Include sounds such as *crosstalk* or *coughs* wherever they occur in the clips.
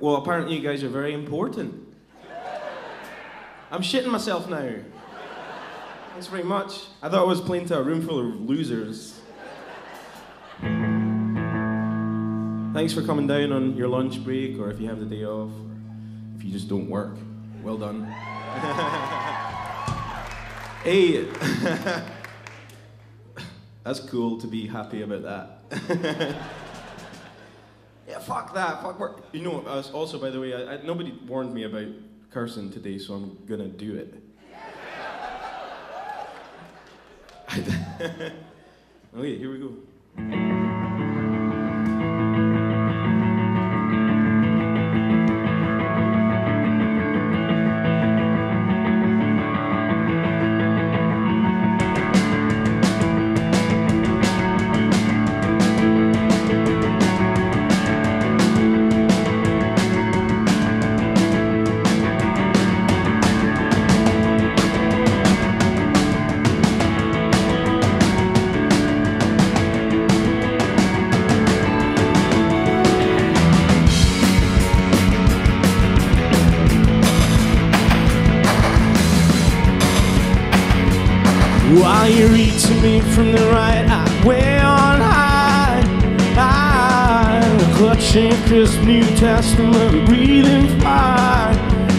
Well, apparently you guys are very important. I'm shitting myself now. Thanks very much. I thought I was playing to a room full of losers. Thanks for coming down on your lunch break, or if you have the day off, or if you just don't work. Well done. *laughs* hey, *laughs* that's cool to be happy about that. *laughs* fuck that. Fuck work. You know, uh, also, by the way, I, I, nobody warned me about cursing today, so I'm gonna do it. *laughs* *laughs* okay, here we go. While you're reaching me from the right, I'm way on high. I'm clutching crisp New Testament, breathing fire,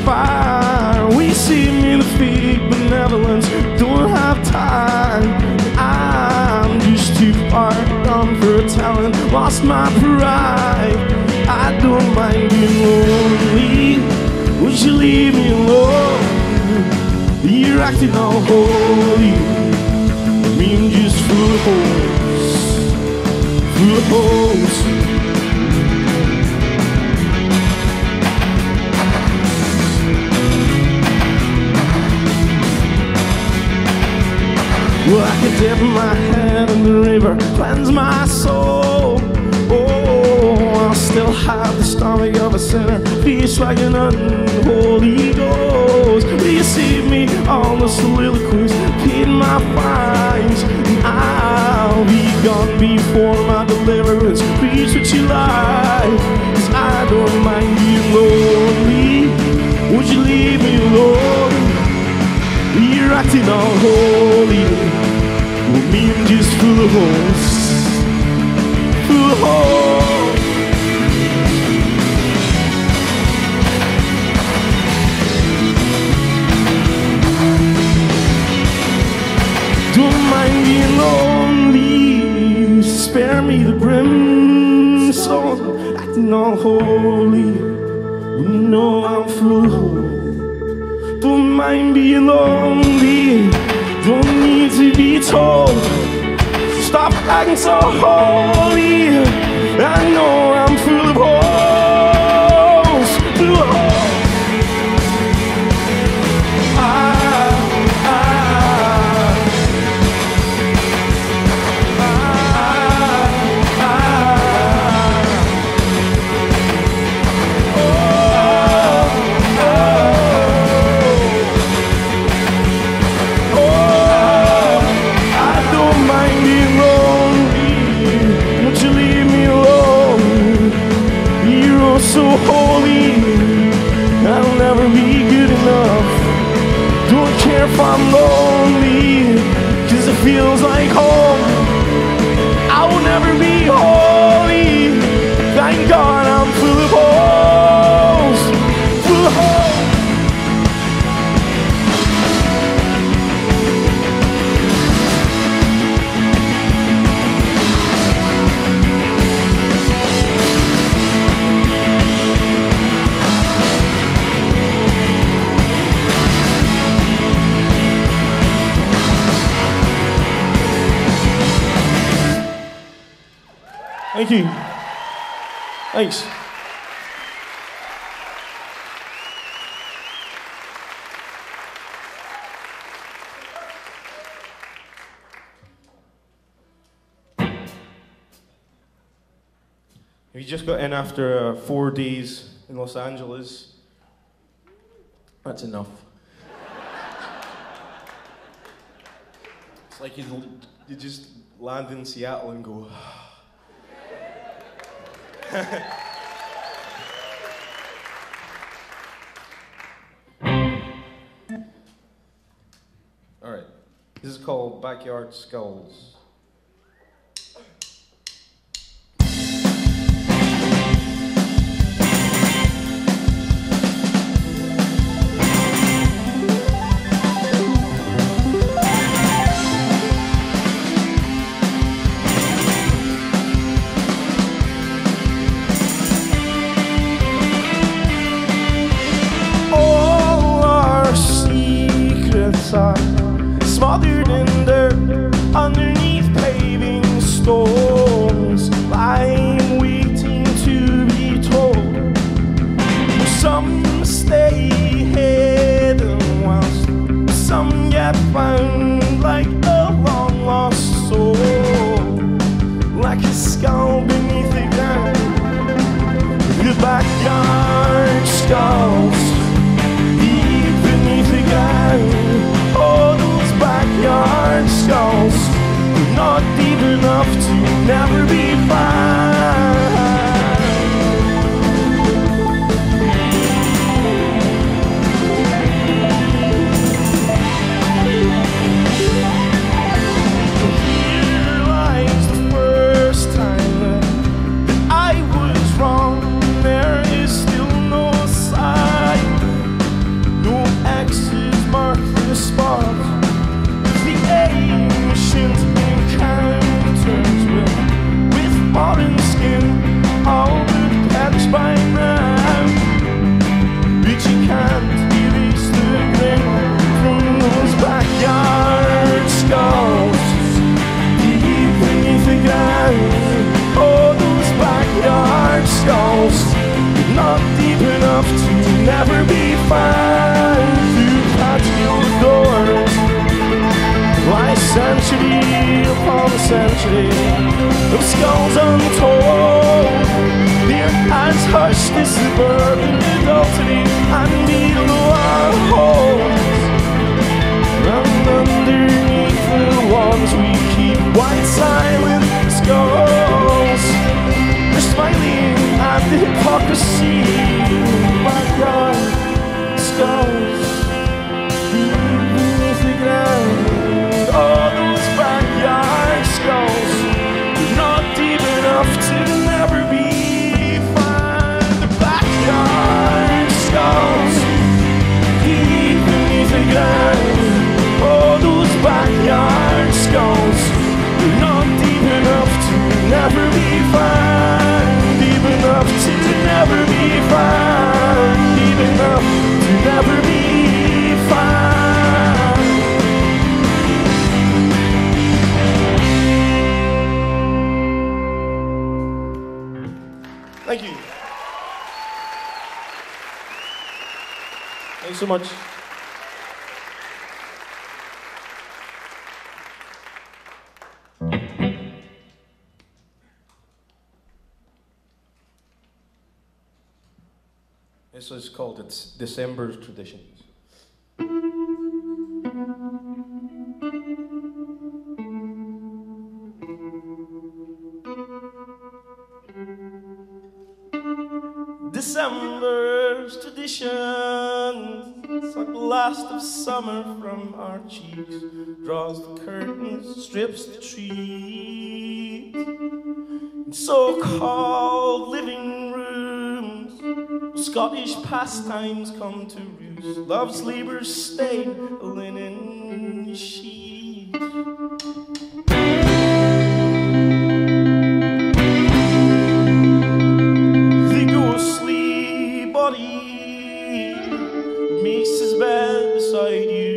fire. We see me fake benevolence, don't have time. I'm just too far gone for talent, lost my pride. I don't mind being lonely. Would you leave me alone? You're acting all holy. I just full holes. Full of holes. Well, I can dip my head in the river, cleanse my soul. Oh, I'll still have the stomach of a sinner, feast like an unholy ghost. Receive me on the soliloquies, paid my fines, and I'll be gone before my deliverance. Preach what you like, 'cause I don't mind being lonely. Would you leave me alone? You're acting all holy. Well, me, I'm just full of holes. Full of holes. Brimstone. Acting all holy. When you know I'm holes. Don't mind being lonely. Don't need to be told. Stop acting so holy. I know I'm full of holes. Thanks. You just got in after uh, four days in Los Angeles, that's enough. it's like you, you just land in Seattle and go, all right. This is called Backyard Skulls. much. This is called It's December's Traditions. December's Traditions Suck the last of summer from our cheeks, draws the curtains, strips the trees. In so called living rooms, Scottish pastimes come to roost. Love's stay stain, linen sheets. beside you.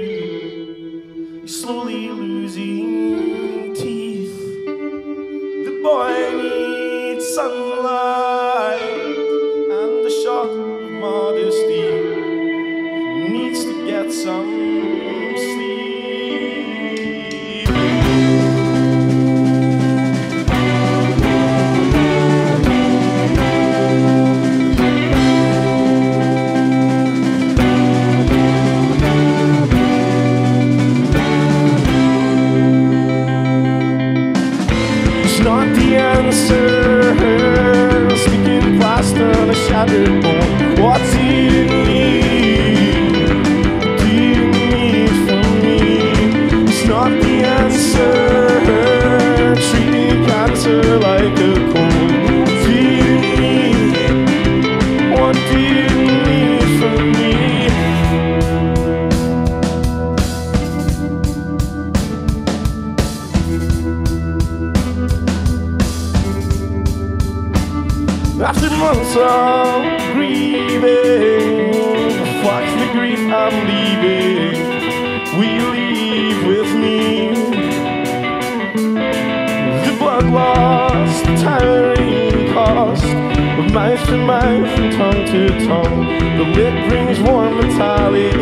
got lost, tiring cost of mouth to mouth and tongue to tongue. The lip brings warm metallic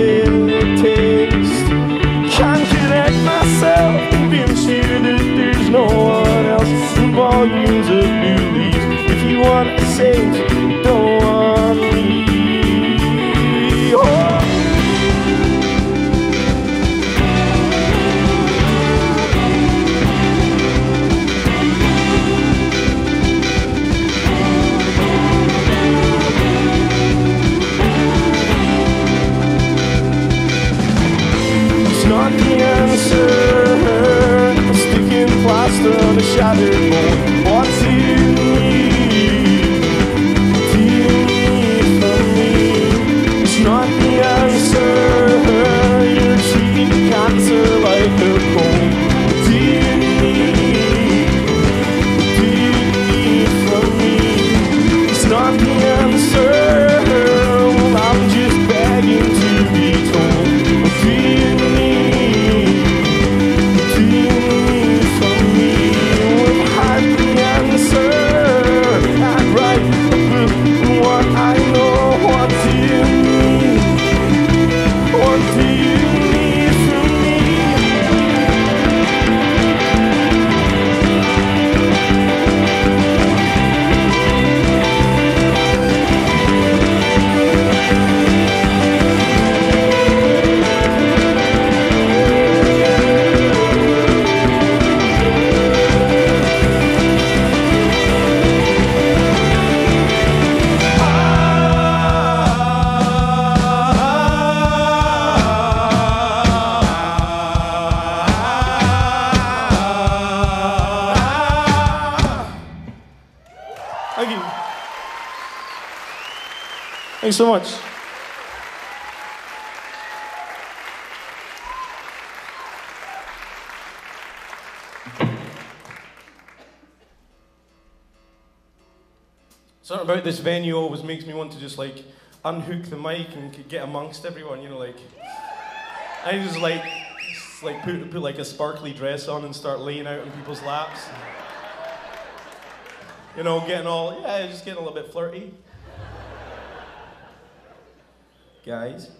taste. Can't connect myself, convince you that there's no one else. And volumes of new leaves. If you want to say, don't want me. From a shattered bone. you so much. Something about this venue always makes me want to just like unhook the mic and get amongst everyone, you know, like. I just like, just like put, put like a sparkly dress on and start laying out in people's laps. You know, getting all, yeah, just getting a little bit flirty guys.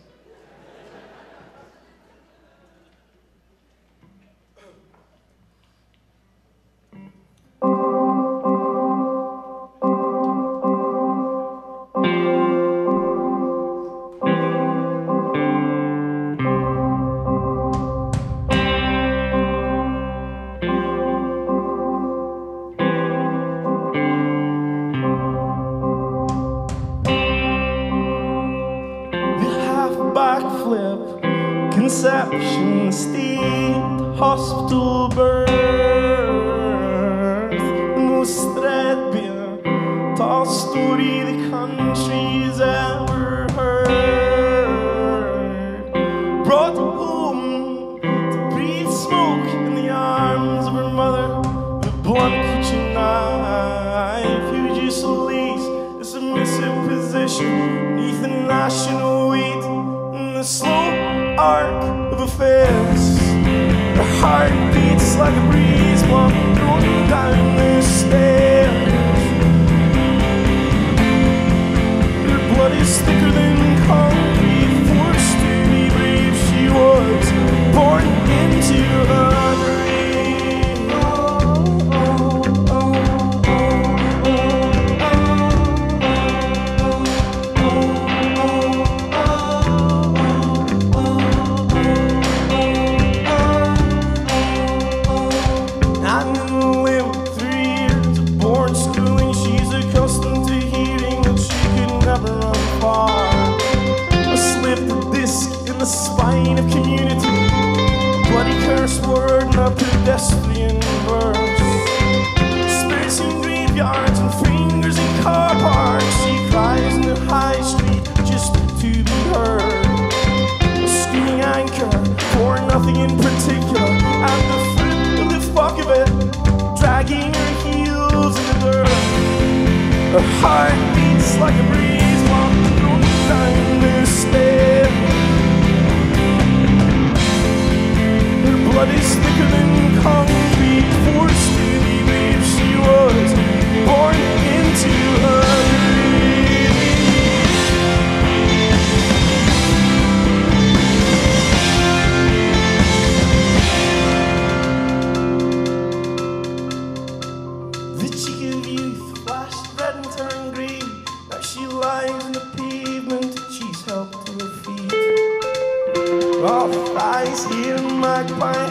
Spice in my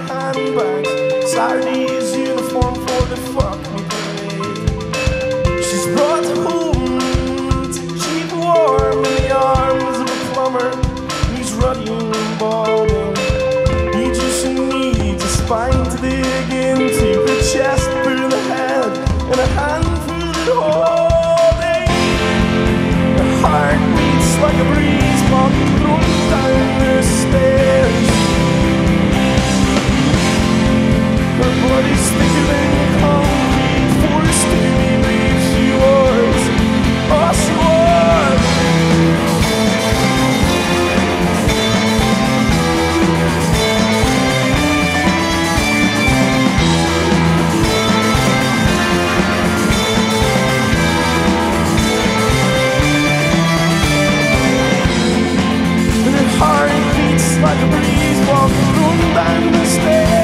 handbag, you. like a breeze walking through by mistake.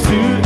to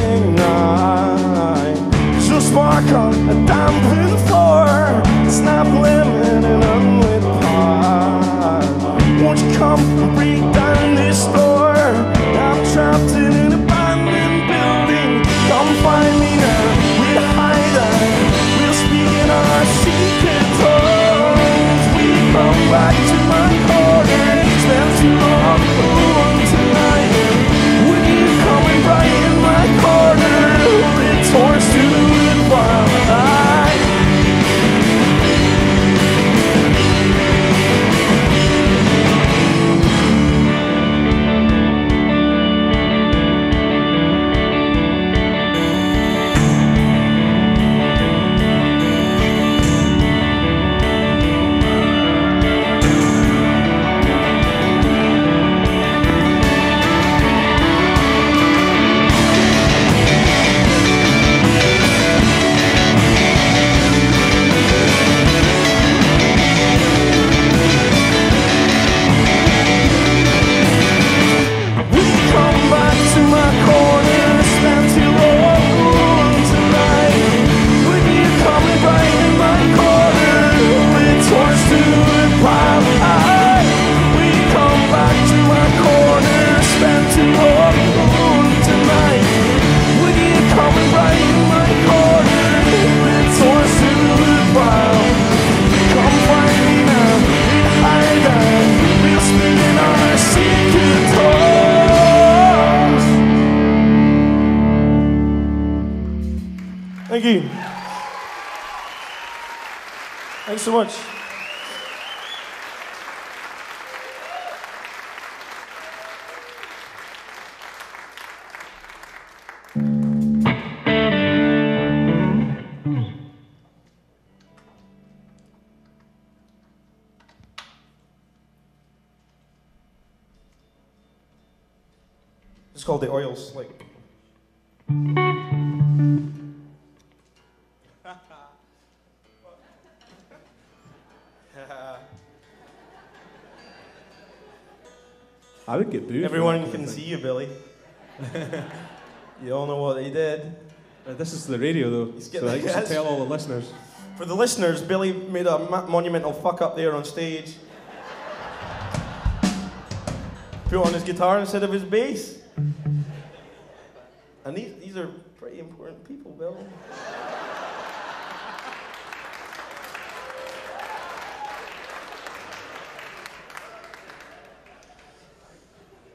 It's called The Oil Slick. I would get booed. Everyone can see you, Billy. *laughs* you all know what he did. Uh, this is the radio, though, so I can *laughs* tell all the listeners. For the listeners, Billy made a ma- monumental fuck up there on stage. Put on his guitar instead of his bass.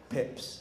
Pips.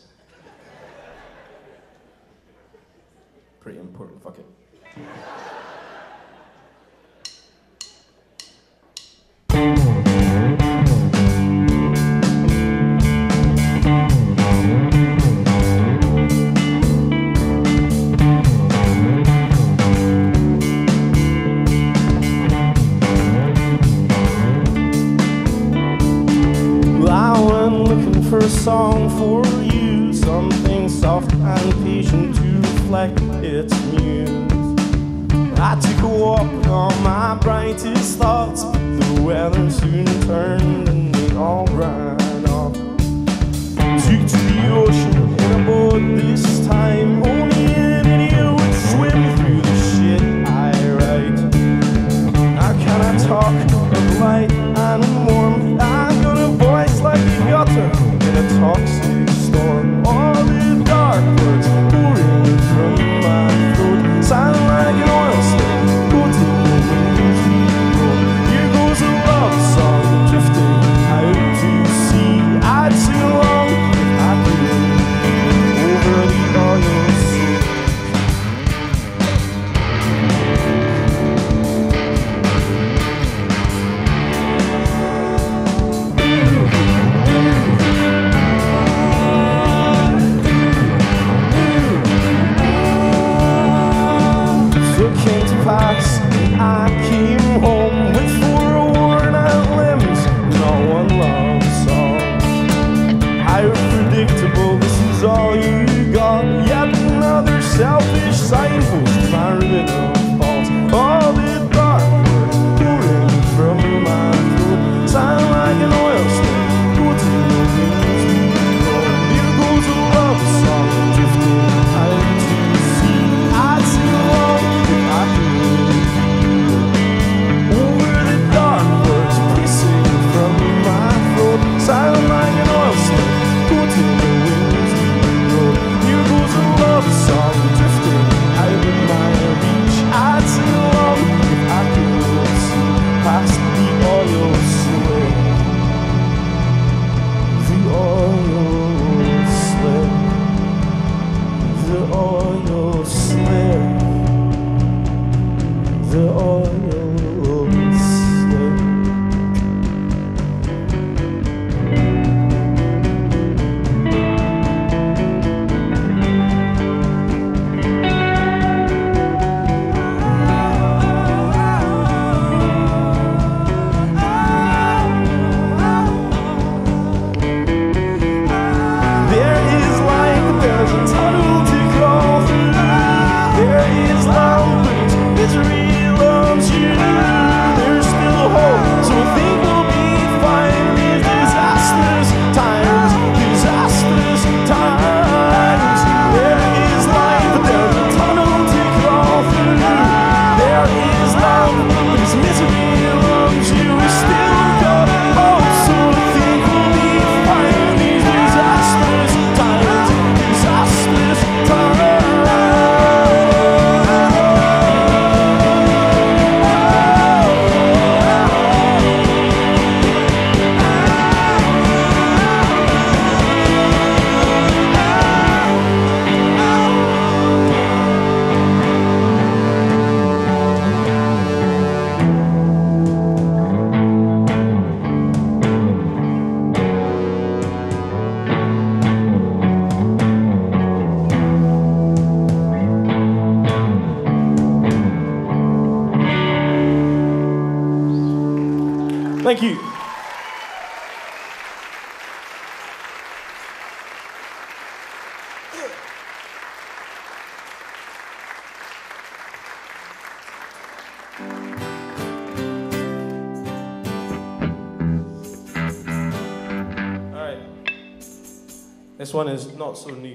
Not so new.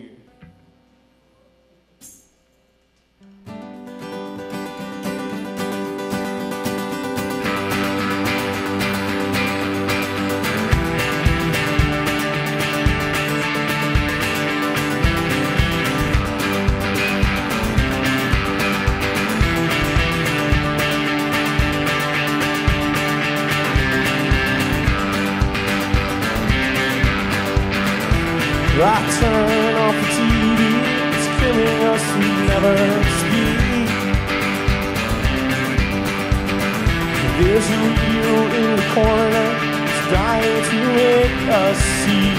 A wheel in the corner, it's dying to make us see.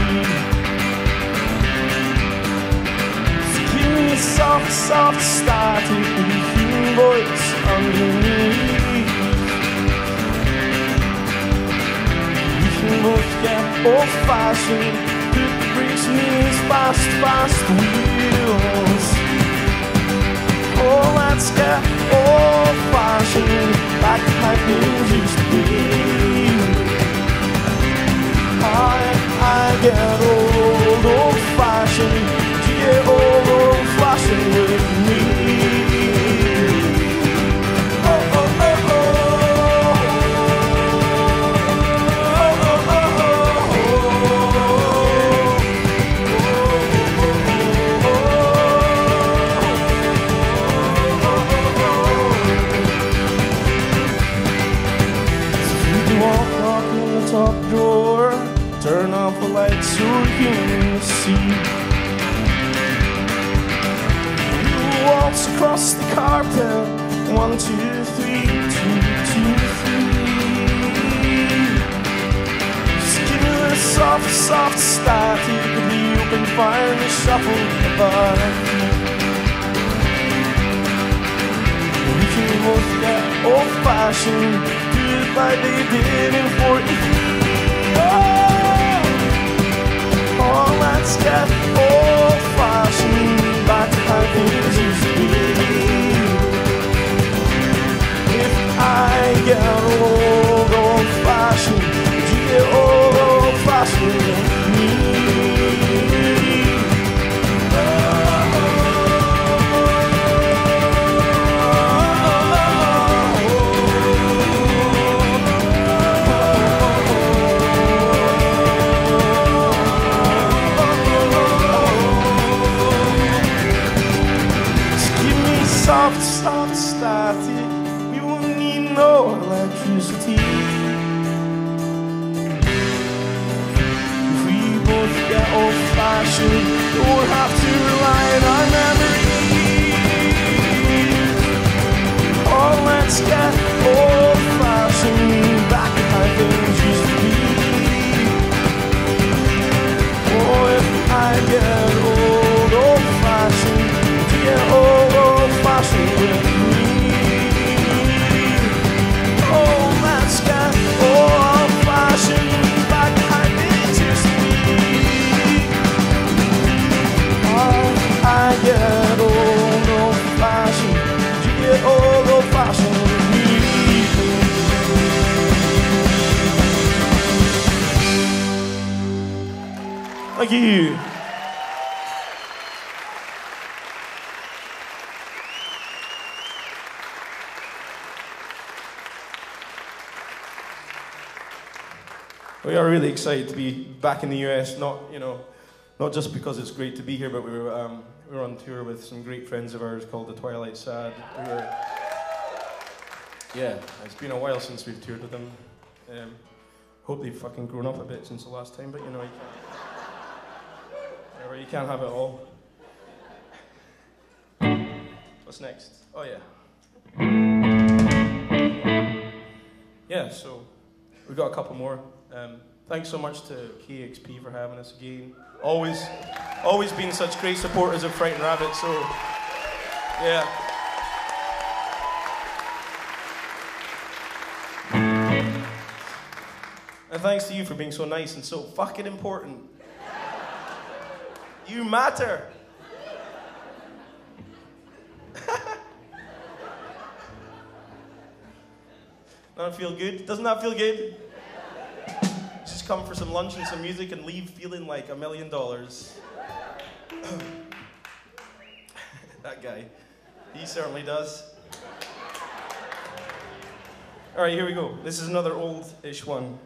So give me a soft, soft static with a human voice underneath. We can both get old-fashioned brings me fast, fast wheels. Fashioned like things used to be. I, I get old, old fashioned. You old, old fashioned with me. Across the carpet, one, two, three, two, two, three. Just give me a soft, soft static of the open fire and shuffle our feet. We can both get old fashioned, do it like they did in 43. Oh, oh, let's get excited to be back in the US. Not you know, not just because it's great to be here, but we were um, we were on tour with some great friends of ours called the Twilight Sad. We were, yeah, it's been a while since we've toured with them. Um, hope they've fucking grown up a bit since the last time, but you know, you can't, you can't have it all. What's next? Oh yeah. Yeah, so we've got a couple more. Um, thanks so much to KEXP for having us again. Always, always been such great supporters of Frightened Rabbit. So, yeah. And thanks to you for being so nice and so fucking important. you matter. *laughs* Doesn't feel good? Doesn't that feel good? Just come for some lunch and some music and leave feeling like a million dollars. *coughs* that guy. He certainly does. All right, here we go. This is another old ish one.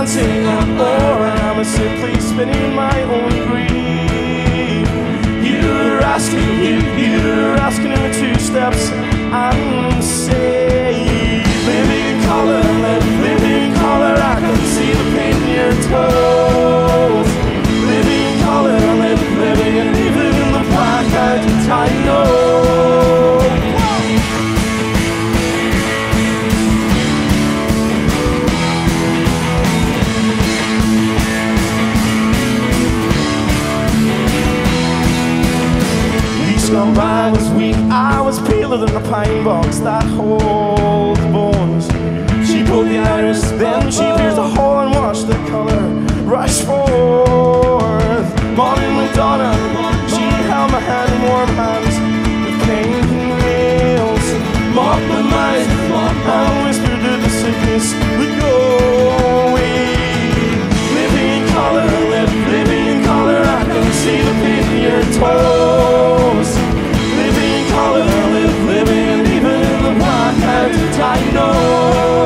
I'm a or I'm a simply spinning my own grief. You're asking, you, you're asking in two steps. I'm than a pine box that holds bones. She pulled the iris, then she pierced a hole and watched the color rush forth. Morning Madonna, she held my hand in warm hands with pain nails. Mocked my mind, and whispered that the sickness would go. Living in color, living in color, I can see the pain in your toes. I know.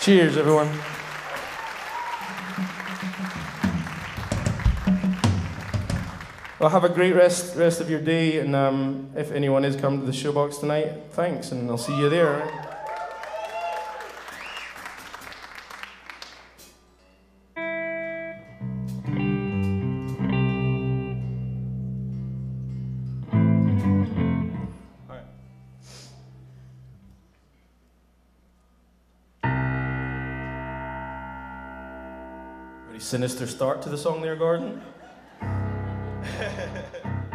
Cheers, everyone. Well, have a great rest rest of your day, and um, if anyone is coming to the showbox tonight, thanks, and I'll see you there. Sinister start to the song there, Gordon. *laughs*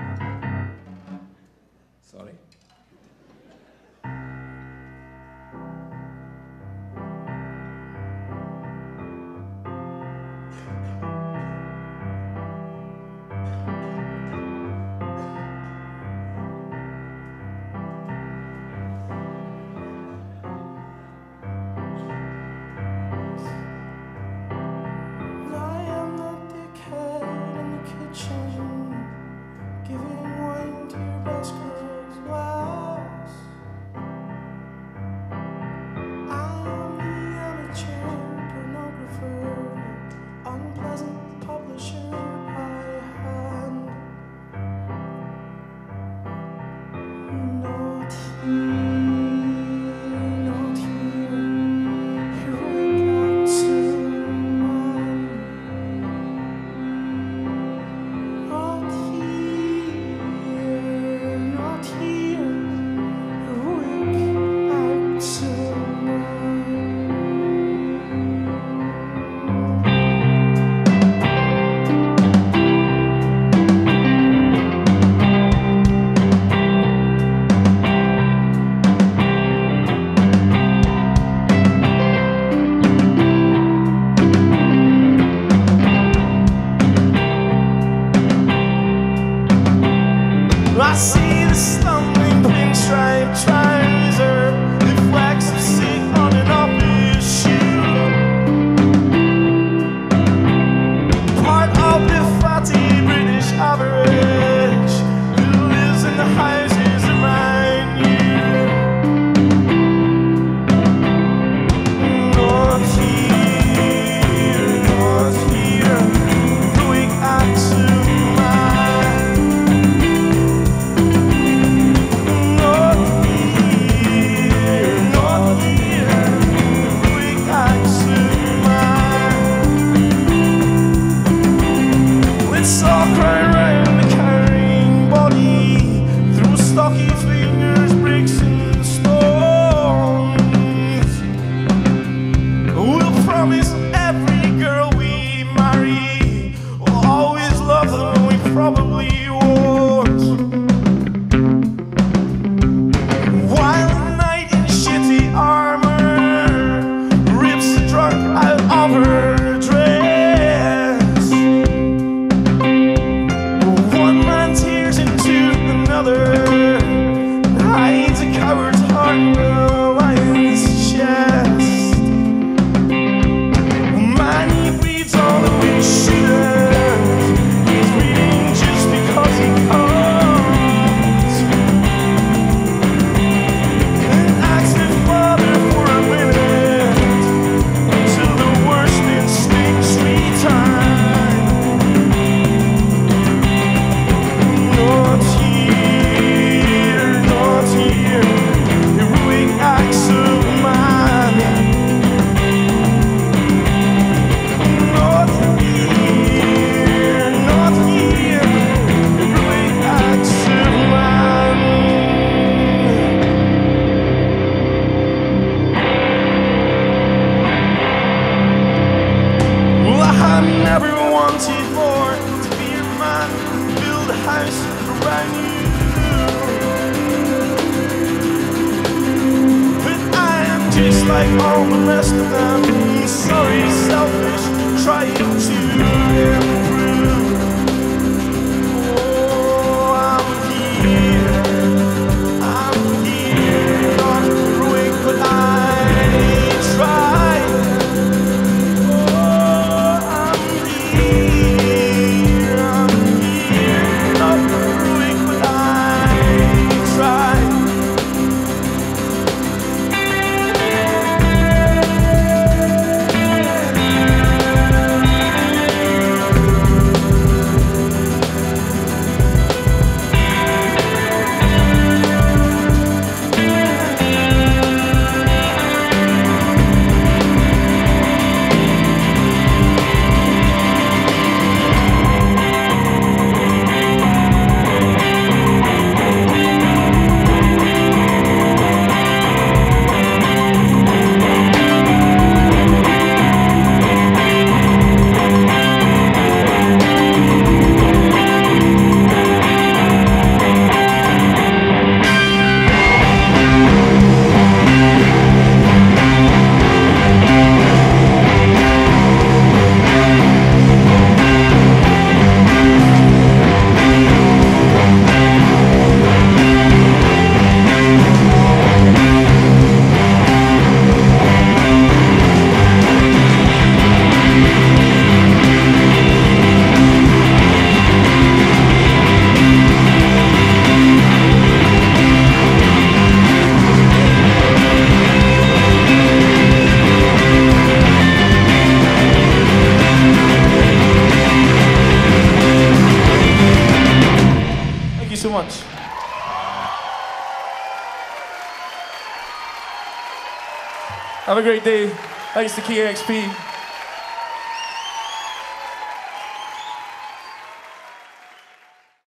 a great day. Thanks to KEXP.